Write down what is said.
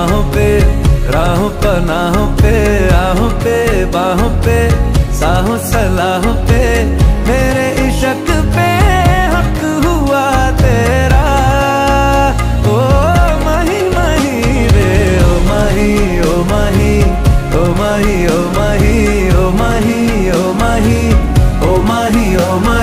बाहों पे, राहों पनाहों पे राहों पे, बाहों पे, साहों सलाहों पे, मेरे इशक पे हक हुआ तेरा। ओ माही माही रे, ओ माही ओ माही ओ माही ओ माही ओ माही ओ माही ओ माही ओ माही।